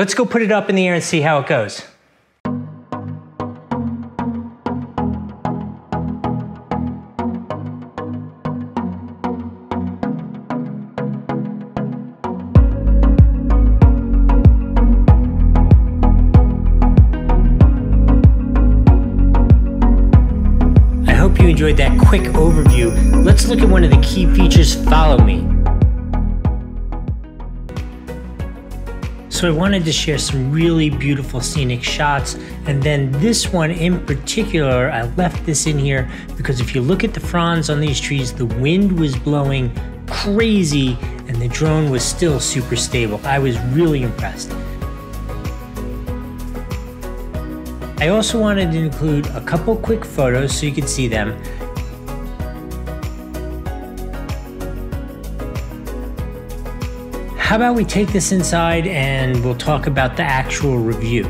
Let's go put it up in the air and see how it goes. I hope you enjoyed that quick overview. Let's look at one of the key features. Follow me. So I wanted to share some really beautiful scenic shots. And then this one in particular, I left this in here because if you look at the fronds on these trees, the wind was blowing crazy and the drone was still super stable. I was really impressed. I also wanted to include a couple quick photos so you could see them. How about we take this inside and we'll talk about the actual review.